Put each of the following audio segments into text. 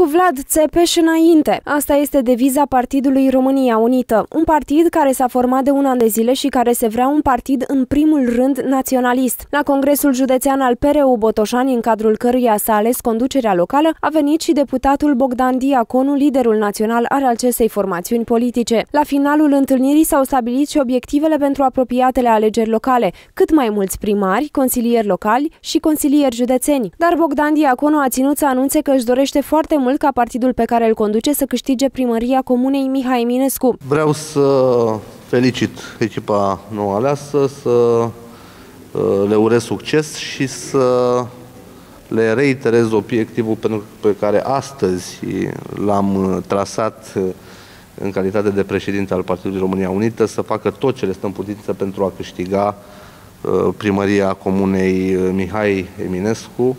Cu Vlad Țepeș înainte. Asta este deviza Partidului România Unită, un partid care s-a format de un an de zile și care se vrea un partid în primul rând naționalist. La Congresul Județean al PRU Botoșani, în cadrul căruia s-a ales conducerea locală, a venit și deputatul Bogdan Diaconu, liderul național al acestei formațiuni politice. La finalul întâlnirii s-au stabilit și obiectivele pentru apropiatele alegeri locale, cât mai mulți primari, consilieri locali și consilieri județeni. Dar Bogdan Diaconu a ținut să anunțe că își dorește foarte mult mult ca partidul pe care îl conduce să câștige primăria comunei Mihai Eminescu. Vreau să felicit echipa nouă aleasă, să uh, le urez succes și să le reiterez obiectivul pe care astăzi l-am uh, trasat uh, în calitate de președinte al Partidului România Unită, să facă tot ce le stă în putință pentru a câștiga primăria comunei Mihai Eminescu,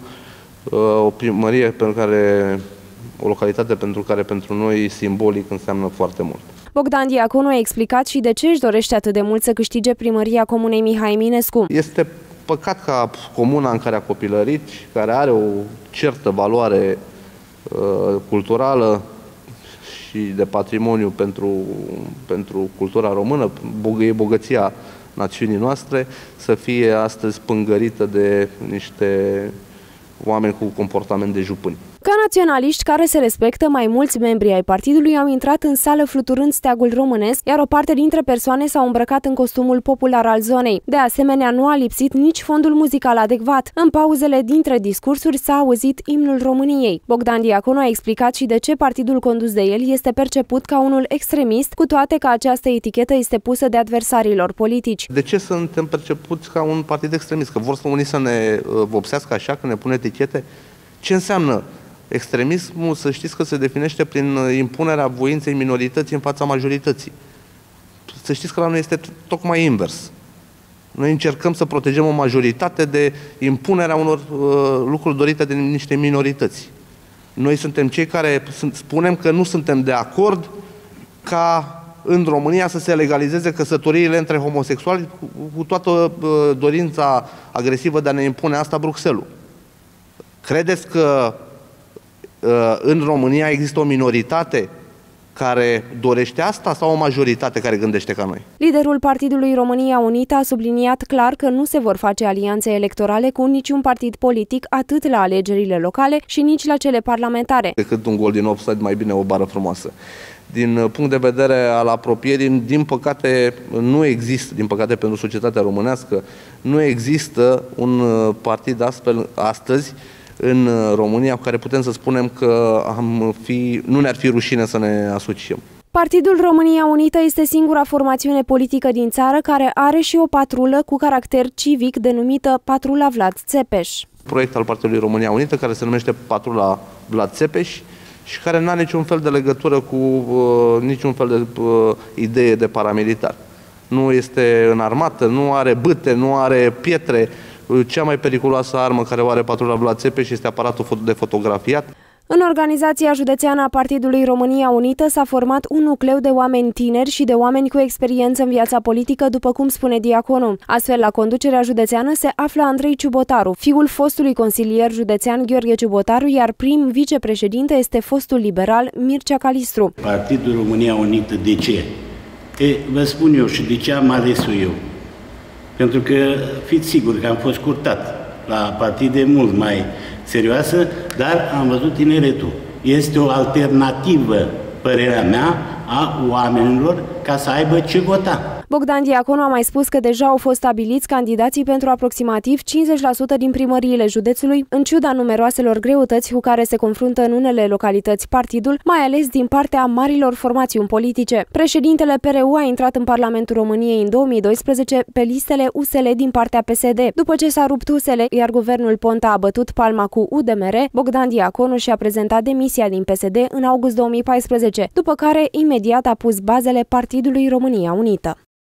o primărie pentru care o localitate pentru care pentru noi simbolic înseamnă foarte mult. Bogdan Diaconu a explicat și de ce își dorește atât de mult să câștige primăria comunei Mihai Eminescu. Este păcat ca comuna în care a copilărit, care are o certă valoare uh, culturală și de patrimoniu pentru, pentru cultura română, e bogăția națiunii noastre, să fie astăzi pângărită de niște oameni cu comportament de jupâni. Ca naționaliști care se respectă, mai mulți membri ai partidului au intrat în sală fluturând steagul românesc, iar o parte dintre persoane s-au îmbrăcat în costumul popular al zonei. De asemenea, nu a lipsit nici fondul muzical adecvat. În pauzele dintre discursuri s-a auzit imnul României. Bogdan Diaconu a explicat și de ce partidul condus de el este perceput ca unul extremist, cu toate că această etichetă este pusă de adversarilor politici. De ce suntem percepuți ca un partid extremist? Că vor să unii să ne uh, vopsească așa, că ne pune etichete? Ce înseamnă Extremismul, să știți că se definește prin uh, impunerea voinței minorității în fața majorității. Să știți că la noi este tocmai invers. Noi încercăm să protejăm o majoritate de impunerea unor uh, lucruri dorite de niște minorități. Noi suntem cei care sunt, spunem că nu suntem de acord ca în România să se legalizeze căsătoriile între homosexuali cu, cu toată uh, dorința agresivă de a ne impune asta Bruxelles. Credeți că Uh, în România există o minoritate care dorește asta sau o majoritate care gândește ca noi? Liderul Partidului România Unită a subliniat clar că nu se vor face alianțe electorale cu niciun partid politic atât la alegerile locale și nici la cele parlamentare. Decât un gol din offside, mai bine o bară frumoasă. Din uh, punct de vedere al apropierii, din păcate nu există, din păcate pentru societatea românească, nu există un uh, partid astfel astăzi în uh, România cu care putem să spunem că am fi, nu ne-ar fi rușine să ne asociem. Partidul România Unită este singura formațiune politică din țară care are și o patrulă cu caracter civic denumită Patrula Vlad Țepeș. Proiect al Partidului România Unită care se numește Patrula Vlad Țepeș și care nu are niciun fel de legătură cu uh, niciun fel de uh, idee de paramilitar. Nu este înarmată, nu are bâte, nu are pietre, cea mai periculoasă armă care o are patrula Vlad Țepeș este aparatul de fotografiat. În organizația județeană a Partidului România Unită s-a format un nucleu de oameni tineri și de oameni cu experiență în viața politică, după cum spune Diaconu. Astfel, la conducerea județeană se află Andrei Ciubotaru, fiul fostului consilier județean Gheorghe Ciubotaru, iar prim vicepreședinte este fostul liberal Mircea Calistru. Partidul România Unită de ce? E, vă spun eu și de ce am ales eu. Pentru că fiți siguri că am fost curtat la partide mult mai serioasă, dar am văzut tineretul. Este o alternativă, părerea mea, a oamenilor ca să aibă ce vota. Bogdan Diaconu a mai spus că deja au fost stabiliți candidații pentru aproximativ 50% din primăriile județului, în ciuda numeroaselor greutăți cu care se confruntă în unele localități partidul, mai ales din partea marilor formațiuni politice. Președintele PRU a intrat în Parlamentul României în 2012 pe listele USL din partea PSD. După ce s-a rupt USL, iar guvernul Ponta a bătut palma cu UDMR, Bogdan Diaconu și-a prezentat demisia din PSD în august 2014, după care imediat a pus bazele Partidului România Unită.